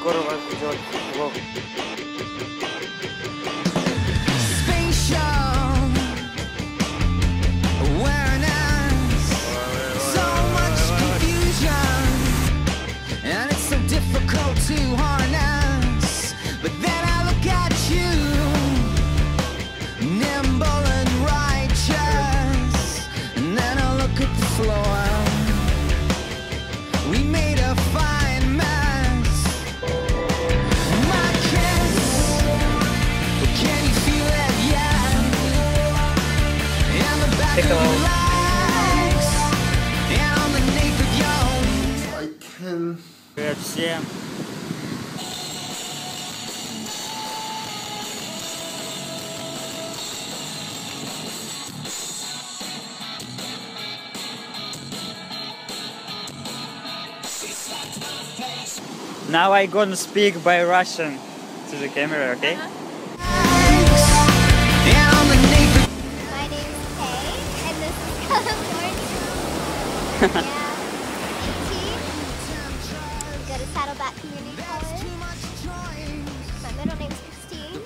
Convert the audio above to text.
скоро вам придет влог. We made I can... Now I gonna speak by Russian to the camera, okay? Uh -huh. yeah. Go to Saddleback Community College. My middle name is Christine.